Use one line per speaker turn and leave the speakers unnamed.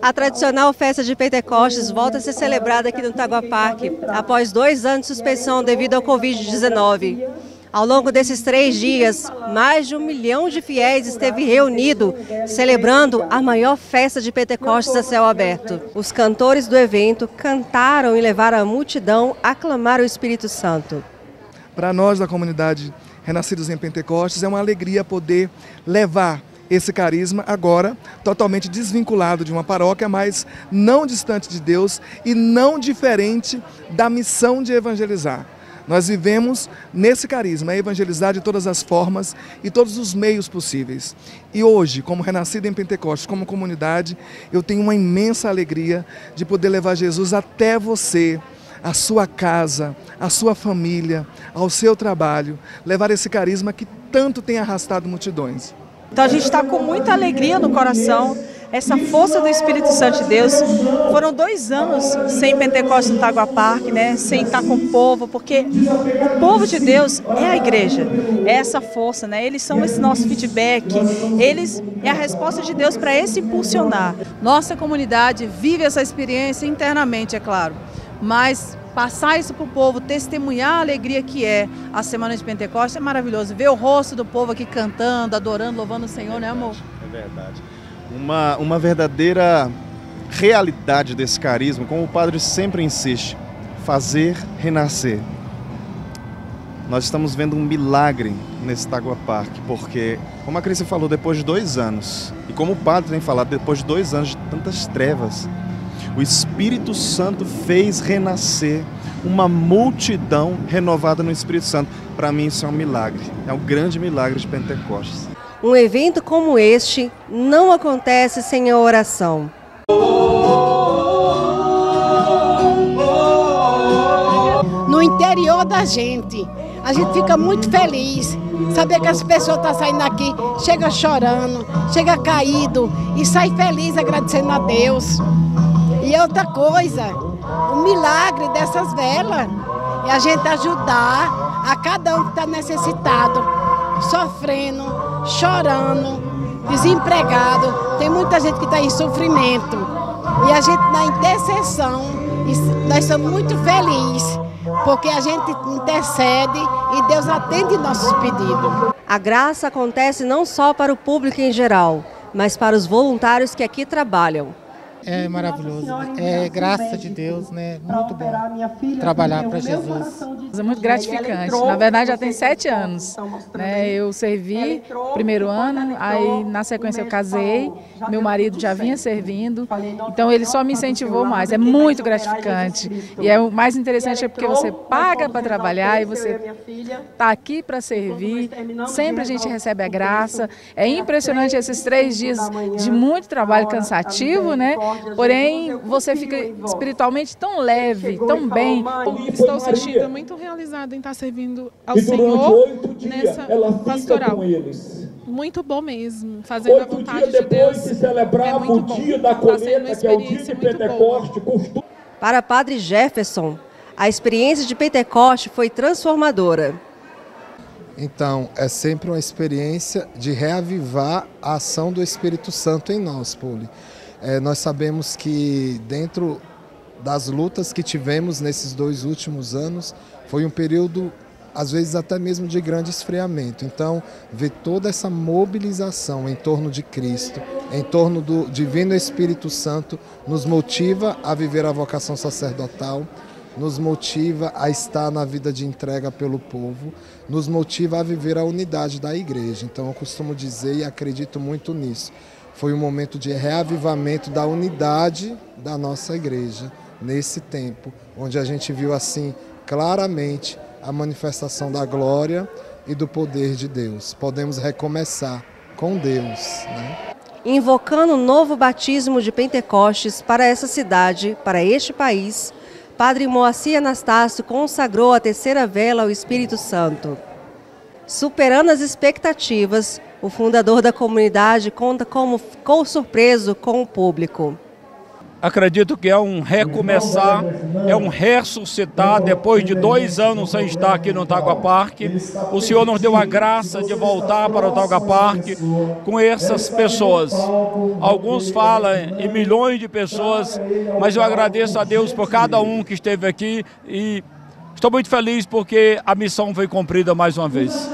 A tradicional festa de Pentecostes volta a ser celebrada aqui no Tagua Parque, após dois anos de suspensão devido ao Covid-19. Ao longo desses três dias, mais de um milhão de fiéis esteve reunido, celebrando a maior festa de Pentecostes a céu aberto. Os cantores do evento cantaram e levaram a multidão a clamar o Espírito Santo.
Para nós da comunidade Renascidos em Pentecostes, é uma alegria poder levar esse carisma agora totalmente desvinculado de uma paróquia, mas não distante de Deus e não diferente da missão de evangelizar. Nós vivemos nesse carisma, evangelizar de todas as formas e todos os meios possíveis. E hoje, como renascido em Pentecostes, como comunidade, eu tenho uma imensa alegria de poder levar Jesus até você, a sua casa, a sua família, ao seu trabalho, levar esse carisma que tanto tem arrastado multidões.
Então a gente está com muita alegria no coração, essa força do Espírito Santo de Deus. Foram dois anos sem Pentecostes no Tagua Parque, né? sem estar com o povo, porque o povo de Deus é a igreja, é essa força, né? eles são esse nosso feedback, eles é a resposta de Deus para esse impulsionar. Nossa comunidade vive essa experiência internamente, é claro, mas passar isso para o povo, testemunhar a alegria que é a Semana de Pentecostes é maravilhoso. Ver o rosto do povo aqui cantando, adorando, louvando o Senhor, né, amor?
É verdade. Uma, uma verdadeira realidade desse carisma, como o padre sempre insiste, fazer renascer. Nós estamos vendo um milagre nesse Tagua Park, porque, como a Cris falou, depois de dois anos, e como o padre tem falado, depois de dois anos de tantas trevas, o Espírito Santo fez renascer uma multidão renovada no Espírito Santo. Para mim, isso é um milagre. É um grande milagre de Pentecostes.
Um evento como este não acontece sem a oração.
No interior da gente, a gente fica muito feliz. Saber que as pessoas estão tá saindo aqui, chega chorando, chega caído e sai feliz agradecendo a Deus. E outra coisa, o milagre dessas velas é a gente ajudar a cada um que está necessitado, sofrendo, chorando, desempregado. Tem muita gente que está em sofrimento. E a gente na intercessão, nós somos muito felizes, porque a gente intercede e Deus atende nossos pedidos.
A graça acontece não só para o público em geral, mas para os voluntários que aqui trabalham
é maravilhoso. É graça de Deus, né? Muito bom trabalhar para Jesus.
É muito gratificante. Na verdade, já tem sete anos. Né? Eu servi primeiro ano, aí na sequência eu casei, meu marido já vinha servindo, então ele só me incentivou mais. É muito gratificante. E é o mais interessante é porque você paga para trabalhar e você está aqui para servir. Sempre a gente recebe a graça. É impressionante esses três dias de muito trabalho cansativo, né? Porém, você fica espiritualmente tão leve, tão bem.
Estou sentindo muito realizada em estar servindo ao Senhor nessa pastoral. Muito bom mesmo, fazendo oito a vontade de Deus. Se celebrava é o dia da colheita, que é o dia de Pentecoste.
Para Padre Jefferson, a experiência de Pentecoste foi transformadora.
Então, é sempre uma experiência de reavivar a ação do Espírito Santo em nós, Poli. É, nós sabemos que dentro das lutas que tivemos nesses dois últimos anos, foi um período, às vezes até mesmo de grande esfriamento. Então, ver toda essa mobilização em torno de Cristo, em torno do Divino Espírito Santo, nos motiva a viver a vocação sacerdotal, nos motiva a estar na vida de entrega pelo povo, nos motiva a viver a unidade da igreja. Então, eu costumo dizer e acredito muito nisso foi um momento de reavivamento da unidade da nossa igreja nesse tempo, onde a gente viu assim claramente a manifestação da glória e do poder de Deus. Podemos recomeçar com Deus. Né?
Invocando um novo batismo de Pentecostes para essa cidade, para este país, Padre Moacir Anastácio consagrou a terceira vela ao Espírito Santo. Superando as expectativas, o fundador da comunidade conta como ficou surpreso com o público.
acredito que é um recomeçar, é um ressuscitar depois de dois anos sem estar aqui no Tagua Parque. O Senhor nos deu a graça de voltar para o Tagua Parque com essas pessoas. Alguns falam em milhões de pessoas, mas eu agradeço a Deus por cada um que esteve aqui e estou muito feliz porque a missão foi cumprida mais uma vez.